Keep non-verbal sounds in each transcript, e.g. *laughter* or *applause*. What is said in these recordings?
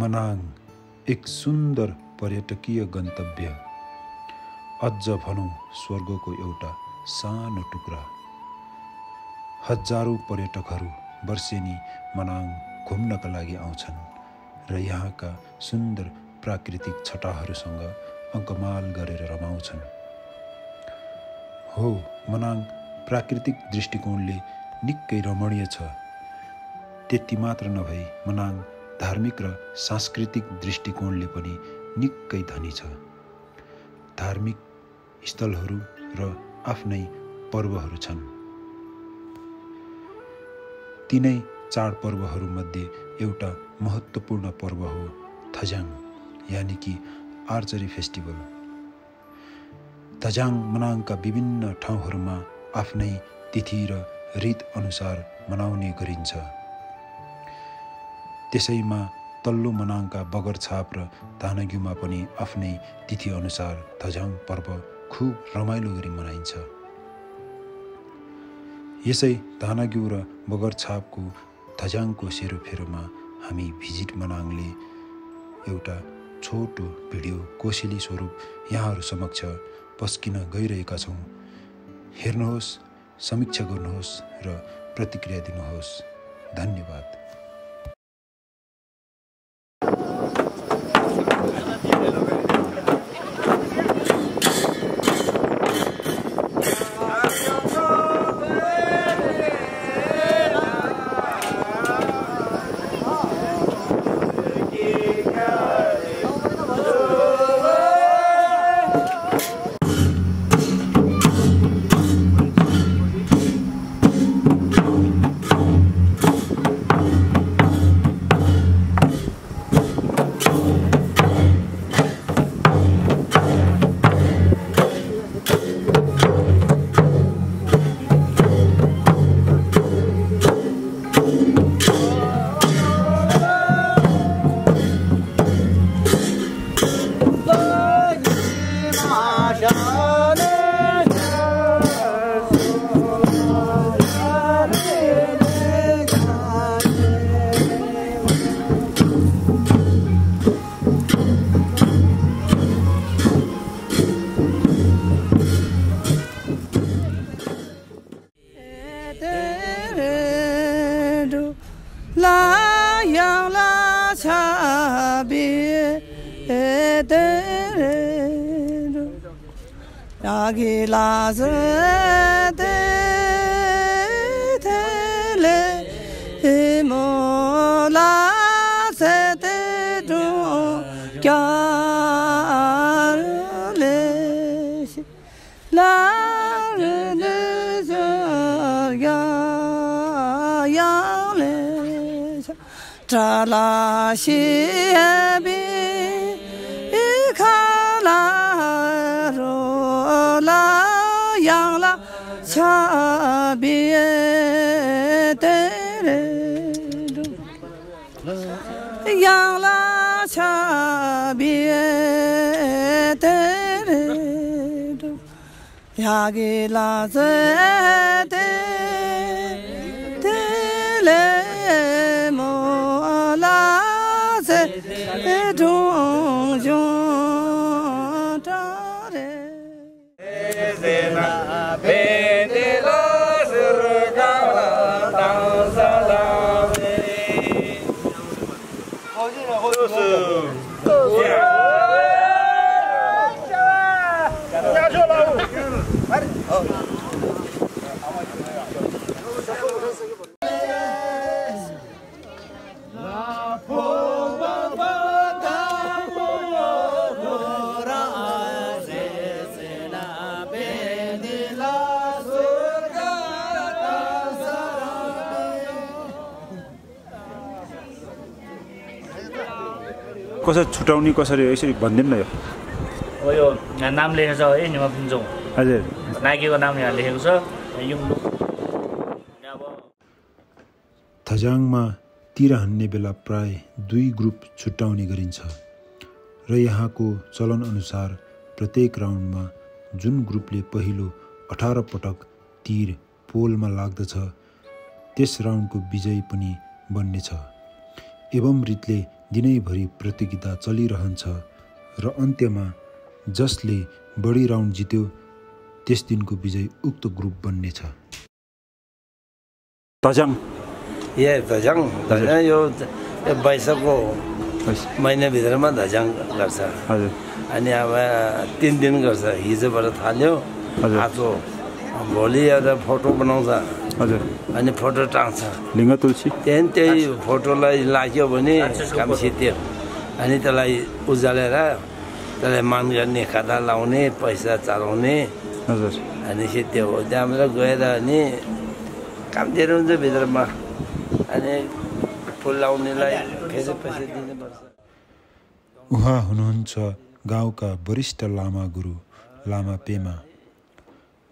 मनाङ एक सुन्दर पर्यटकीय गन्तव्य। अझ भनौँ स्वर्गको एउटा सानो टुक्रा। हजारौँ पर्यटकहरू वर्षेनी मनाङ घुम्नका लागि आउँछन् र यहाँका सुन्दर प्राकृतिक छटाहरूसँग अङ्कमाल गरेर रमाउँछन्। हो मनाङ प्राकृतिक दृष्टिकोणले निकै रमणीय छ। त्यति मात्र नभई मनाङ धार्मिक र सांस्कृतिक दृष्टिकोणले पनि निकै धनी छ। धार्मिक स्थलहरू र आफ्नै पर्वहरू छन्। तिनै चाडपर्वहरूमध्ये एउटा महत्त्वपूर्ण पर्व हो थजाङ यानि कि आर्चरी फेस्टिभल। थजाङ मनाङका विभिन्न ठाउँहरूमा आफ्नै तिथि र रीत अनुसार मनाउने गरिन्छ। त्यसैमा तल्लो मनाङका बगरछाप र धानग्युमा पनि आफ्नै तिथिअनुसार थजाङ पर्व खुब रमाइलो गरी मनाइन्छ। यसै धानग्यु र बगरछापको थजाङको सेरोफेरोमा हामी भिजिट मनाङले एउटा छोटो भिडियो कोसेली स्वरूप यहाँहरू समक्ष पस्किन गइरहेका छौँ। हेर्नुहोस् समीक्षा गर्नुहोस् र प्रतिक्रिया दिनुहोस्। धन्यवाद। gi la ze de te le e mo la se te do kya le shi la re ne ze ya ya le tra la shi e bi e ka la sabiye tere yang la sabiye tere yagi la se tere कसरी छुट्याउने कसरी यसरी भनिदिनु न यो? हो यो नाम लेखेको छ है निमा पुञ्जौँ हजुर। नागेको नाम यहाँ लेखेको छ अब थजाङमा तिर हान्ने बेला प्राय दुई ग्रुप छुट्याउने गरिन्छ र यहाँको चलनअनुसार प्रत्येक राउन्डमा जुन ग्रुपले पहिलो अठार पटक तीर पोलमा लाग्दछ त्यस राउन्डको विजयी पनि बन्नेछ। एवं रीतले दिनैभरि प्रतियोगिता चलिरहन्छ र अन्त्यमा जसले बढी राउन्ड जित्यो त्यस दिनको विजय उक्त ग्रुप बन्नेछ। तजाङ। ए धजाङ धजाङ यो यो वैशाखको महिनाभित्रमा धजाङ गर्छ। हजुर। अनि अब तिन दिन गर्छ हिजोबाट थाल्यो। आज भोलि एउटा फोटो बनाउँछ। हजुर। अनि फोटो टाँग्छ लिङ्ग तुलसी। त्यहाँदेखि त्यही फोटोलाई लाग्यो भने काम सिद्धियो अनि त्यसलाई उजालेर त्यसलाई मान गर्ने खाता लाउने पैसा चलाउने। हजुर। अनि सिद्धियो हो त्यहाँबाट गएर अनि काम धेरै हुन्छ भित्रमा। अनि फुल लाउनेलाई फेरि पैसा दिनुपर्छ। उहाँ हुनुहुन्छ गाउँका वरिष्ठ लामा गुरु लामा पेमा।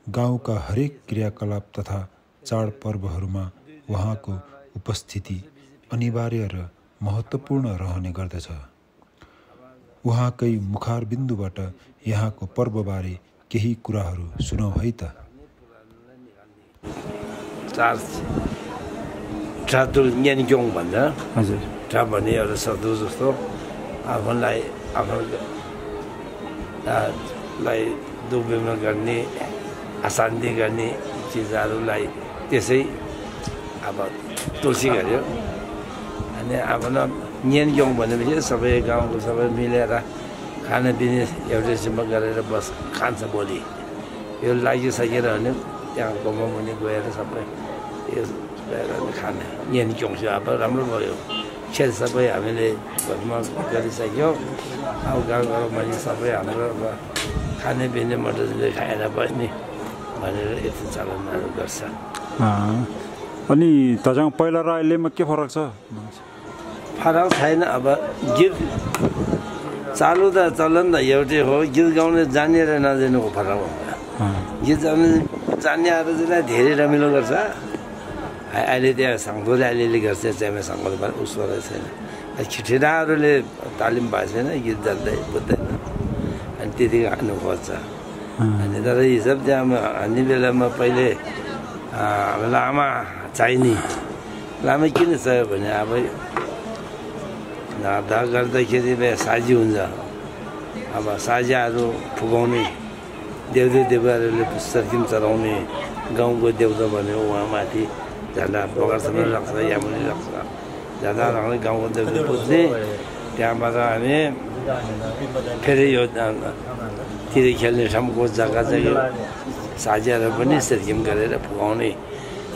गाउँका हरेक क्रियाकलाप तथा चाडपर्वहरूमा उहाँको उपस्थिति अनिवार्य र महत्त्वपूर्ण रहने गर्दछ। उहाँकै मुखारबिन्दुबाट यहाँको पर्वबारे केही कुराहरू सुनौ है त? ज्ञानक्योङ भन्छ हजुर। ट्रा भन्ने एउटा शब्द जस्तो। आफूलाई आफ्नो आ- लाई दुःखमा गर्ने अशान्ति गर्ने चिजहरूलाई त्यसै अब तुलसी गर्यो अनि आफ्नो ज्ञानक्योङ भनेपछि सबै गाउँको सबै मिलेर खानापिने एउटैसँग गरेर बस खान्छ भोलि। यो लागिसकेर भने त्यहाँ गाउँमा पनि गएर सबै यो खाने यहाँ क्याउँछ अब राम्रो भयो। खेल सबै हामीले घरमा गरिसक्यो। अब गाउँ गाउँ मान्छे सबै हाम्रो अब खाने पिउने मटरले खाएर बस्ने भनेर यति चलनहरू गर्छ। अनि तजाङ पहिला र अहिलेमा के फरक छ? फरक छैन अब गीत चालु त चलन त एउटै हो गीत गाउने जाने र नजानेको फरक हो। गीत गाउने जान्नेहरू चाहिँ धेरै रमाइलो गर्छ। अहिले त्यहाँ सङ्घले अलिअलि गर्छ चाहिँ पनि उसो छैन। छिठिराहरूले तालिम भएको छैन गीत जान्दै बुझ्दैन। अनि त्यति गाउनु खोज्छ अनि तर हिसाब त्यहाँ हान्ने बेलामा पहिले लामा चाहिने। लामा किन चाहियो भने अब धार्दा गर्दाखेरि साजी हुन्छ। अब साझाहरू फुकाउने देउदे देउराहरूले सर्किम चलाउने गाउँको देउता भने उहाँमाथि। झन्डा बगरसम्म लाग्छ यहाँ पनि लाग्छ झन्डा राख्ने गाउँको देउता पुज्ने। त्यहाँबाट हामी फेरि यो तिरी खेल्ने ठाउँको जग्गा चाहिँ साझाहरू पनि सर्किम गरेर फुकाउने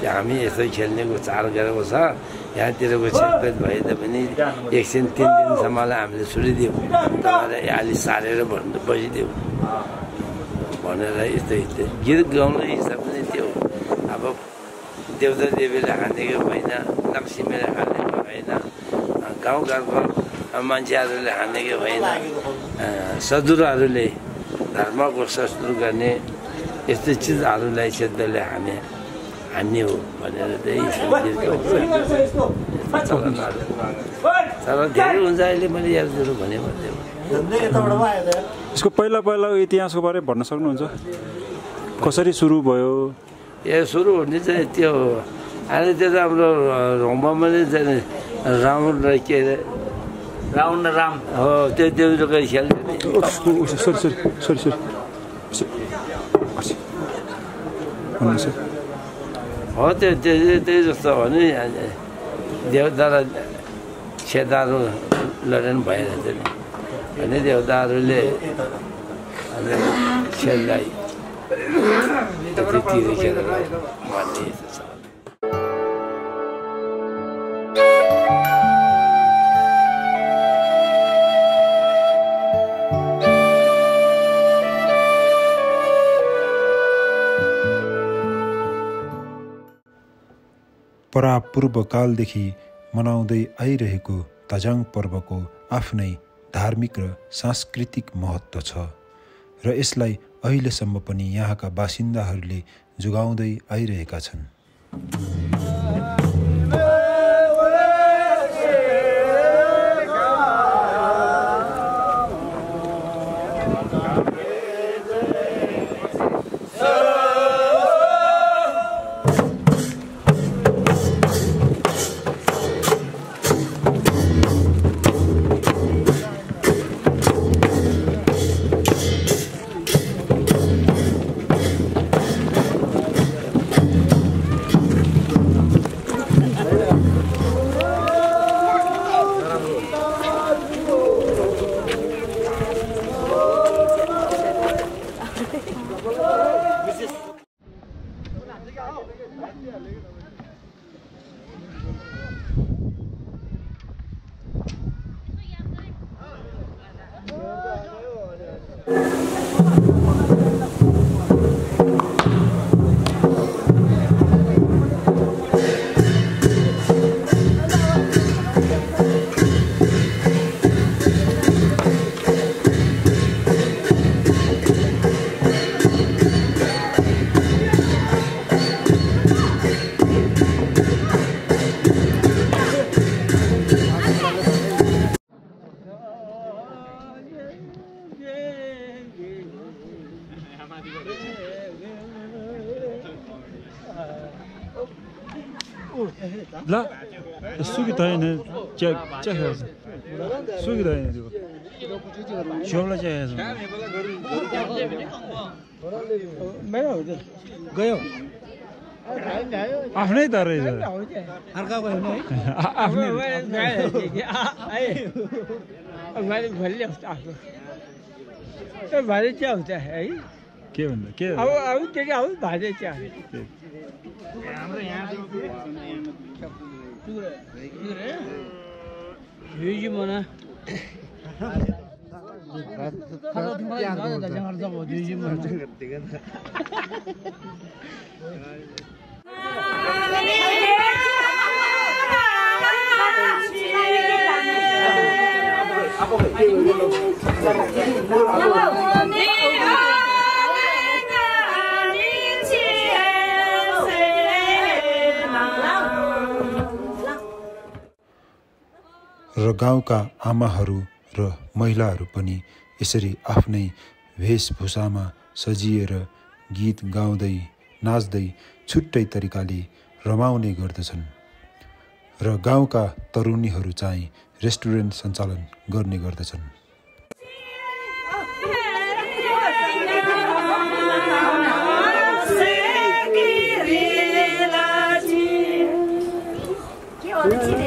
हामी यसो खेल्नेको चाड गरेको छ। यहाँतिरको छेकपेट भए तापनि एकछिन तिन दिनसम्मलाई हामीले छोडिदिउँ तपाईँलाई अलि सारेर भन्नु बसिदिउँ भनेर यस्तो यस्तो। गीत गाउने हिसाब पनि त्यो अब देउता देवीले हानेको होइन लक्ष्मीले हानेको होइन गाउँ घरको मान्छेहरूले हानेको होइन सदुरहरूले धर्मको शत्रु गर्ने यस्तो चिजहरूलाई क्षेत्रले हाने हान्ने हो भनेर तर धेरै हुन्छ अहिले मैले यादहरू भने यसको पहिला पहिलाको इतिहासको बारे भन्न सक्नुहुन्छ? कसरी सुरु भयो? यो सुरु हुने चाहिँ त्यो अहिले त्यो त हाम्रो होममा नै चाहिँ राउन्ड र के अरे? राउन्ड राम। हो त्यो त्यो खेल्थ्यो नि सरी सरी सरी सरी भन्नुहोस् है। त्यो त्यो त्यही जस्तो हो नि देवता र छेदाहरू लडेन भइरहेको थियो नि भने देवताहरूले खेलेर भन्ने परापूर्वकालदेखि मनाउँदै आइरहेको तजाङ पर्वको आफ्नै धार्मिक र सांस्कृतिक महत्त्व छ र यसलाई अहिलेसम्म पनि यहाँका बासिन्दाहरूले जोगाउँदै आइरहेका छन्। चिया चिया खाएको छ त्यो चिया गयो आफ्नै त रहेछ अर्का गयो भने है आ- आफ्नै मैले भोलि आफ्नो भाले चिया हुन्छ है के भन्दा के अब अब के के अब भाले चिया युजी मना र गाउँका आमाहरू र महिलाहरू पनि यसरी आफ्नै वेशभूषामा सजिएर गीत गाउँदै नाच्दै छुट्टै तरिकाले रमाउने गर्दछन् र गाउँका तरुणीहरू चाहिँ रेस्टुरेन्ट सञ्चालन गर्ने गर्दछन् Yeah.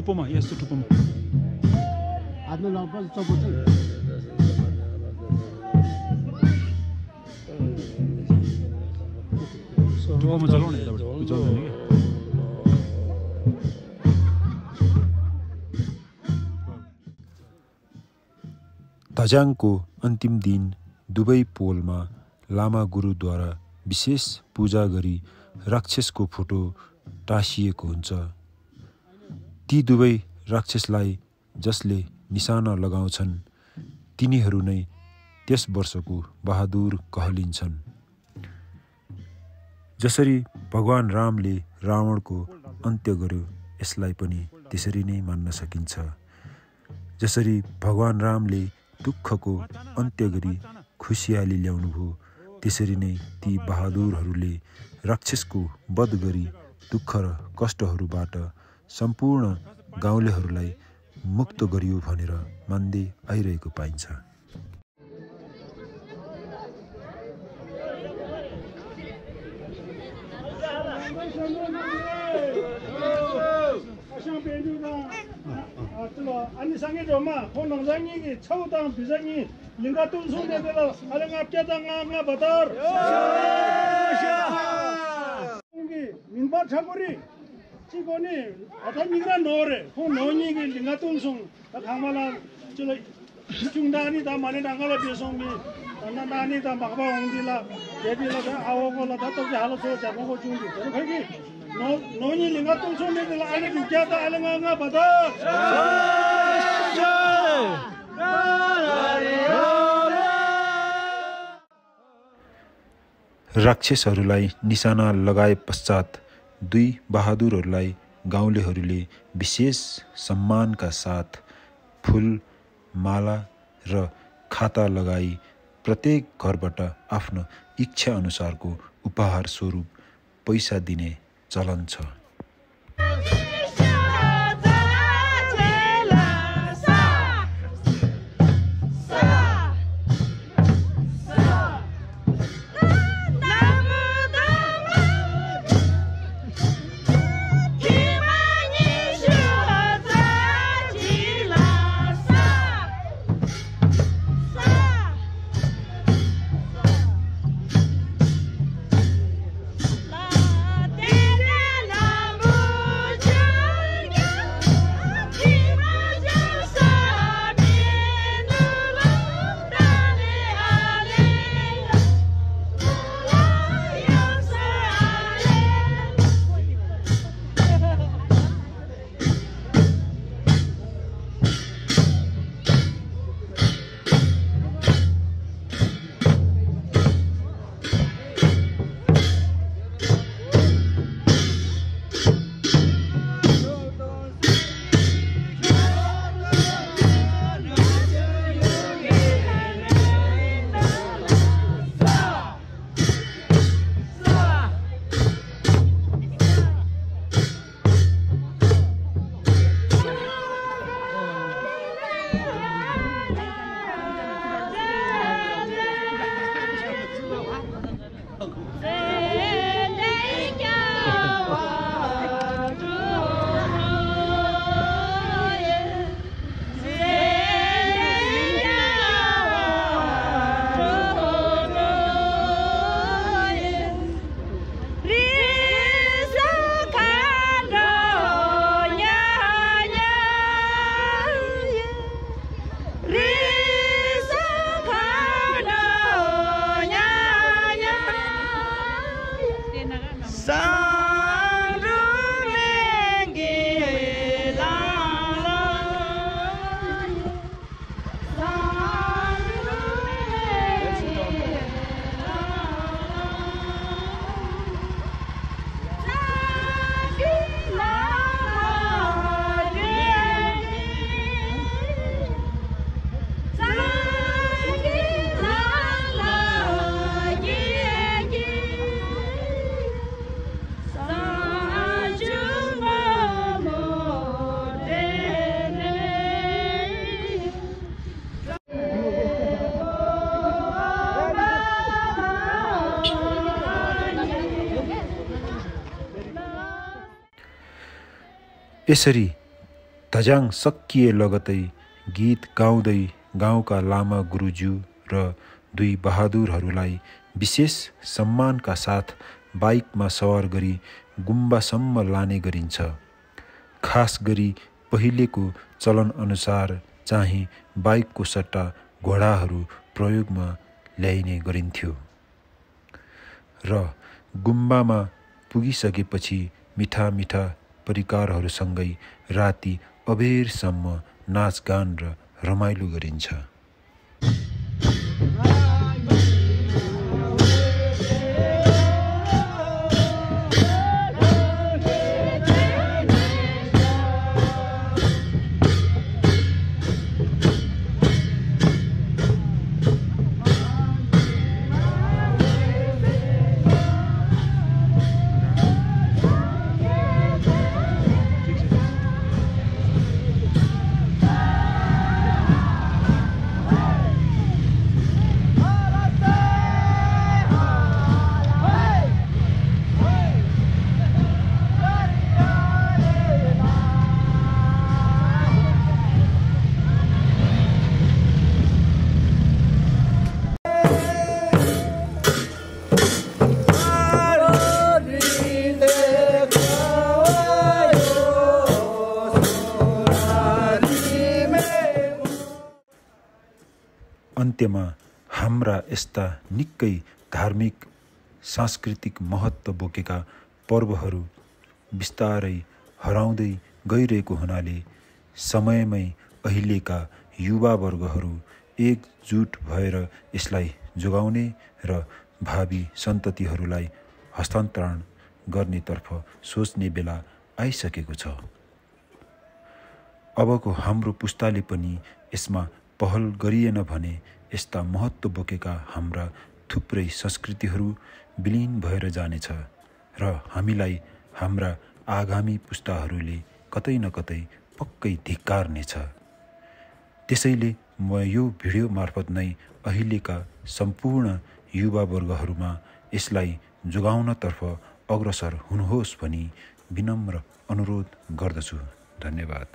टुप्पोमा यस्तो टुप्पोमा हातमा लगाउनु चौपटी टुप्पोमा चलाउन यताबाट चल्दैन कि धजाङको अन्तिम दिन दुवै पोलमा लामा गुरुद्वारा विशेष पूजा गरी राक्षसको फोटो टाँसिएको हुन्छ ती दुवै राक्षसलाई जसले निशाना लगाउँछन् तिनीहरू नै त्यस वर्षको बहादुर कहलिन्छन्। जसरी भगवान् रामले रावणको अन्त्य गर्यो यसलाई पनि त्यसरी नै मान्न सकिन्छ। जसरी भगवान् रामले दुःखको अन्त्य गरी खुसियाली ल्याउनुभयो त्यसरी नै ती बहादुरहरूले राक्षसको वध गरी दुःख र कष्टहरूबाट सम्पूर्ण गाउँलेहरूलाई मुक्त गरियो भनेर मान्दै आइरहेको पाइन्छ। 지고니 아타 니그라 노래 호 노니기 링가 뚱순 다 강마라 저 중다니 다 마네 당가라 비송미 나나니 다 막바 옹디라 예비라 다 아오고라 다 또지 하로서 잡고 중디 저는 거기 노 노니 링가 뚱순데 되라 아니 비자다 아랭아 바다르 राक्षसहरूलाई निशाना लगाए पश्चात दुई बहादुरहरूलाई गाउँलेहरूले विशेष सम्मानका साथ फुल माला र खाता लगाई प्रत्येक घरबाट आफ्नो इच्छा अनुसारको उपहार स्वरूप पैसा दिने चलन छ। Hallelujah. *laughs* यसरी धजाङ सकिए लगतै गीत गाउँदै गाउँका लामा गुरुज्यू र दुई बहादुरहरूलाई विशेष सम्मानका साथ बाइकमा सवार गरी गुम्बासम्म लाने गरिन्छ। खास गरी पहिलेको चलनअनुसार चाहिँ बाइकको सट्टा घोडाहरू प्रयोगमा ल्याइने गरिन्थ्यो। र गुम्बामा पुगिसकेपछि मिठा मिठा परिकारहरूसँगै राति अबेरसम्म नाचगान र रमाइलो गरिन्छ। अन्त्यमा हाम्रा यस्ता निकै धार्मिक सांस्कृतिक महत्त्व बोकेका पर्वहरू बिस्तारै हराउँदै गइरहेको हुनाले समयमै अहिलेका युवावर्गहरू एकजुट भएर यसलाई जोगाउने र भावी सन्ततिहरूलाई हस्तान्तरण गर्नेतर्फ सोच्ने बेला आइसकेको छ। अबको हाम्रो पुस्ताले पनि यसमा पहल गरिएन भने यस्ता महत्त्व बोकेका हाम्रा थुप्रै संस्कृतिहरू विलिन भएर जानेछ र हामीलाई हाम्रा आगामी पुस्ताहरूले कतै न कतै पक्कै धिक्कार्नेछ। त्यसैले म यो भिडियो मार्फत नै अहिलेका सम्पूर्ण युवावर्गहरूमा यसलाई जोगाउनतर्फ अग्रसर हुनुहोस् भनी विनम्र अनुरोध गर्दछु। धन्यवाद।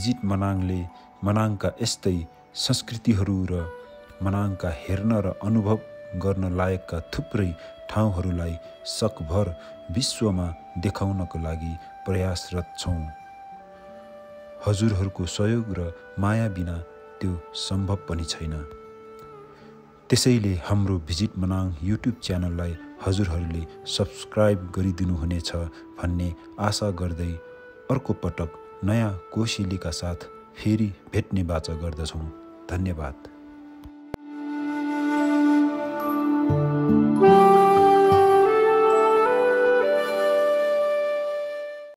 भिजिट मनाङले मनाङका यस्तै संस्कृतिहरू र मनाङका हेर्न र अनुभव गर्न लायकका थुप्रै ठाउँहरूलाई सकभर विश्वमा देखाउनको लागि प्रयासरत छौँ। हजुरहरूको सहयोग र माया बिना त्यो सम्भव पनि छैन। त्यसैले हाम्रो भिजिट मनाङ युट्युब च्यानललाई हजुरहरूले सब्सक्राइब गरिदिनुहुनेछ भन्ने आशा गर्दै अर्को पटक नयाँ कोसेलीका साथ फेरि भेट्ने बाचा गर्दछौँ। धन्यवाद।